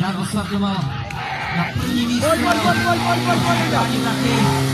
Jarosław na první místě. Pojď, pojď, pojď, pojď, pojď, pojď, pojď. Ani taky.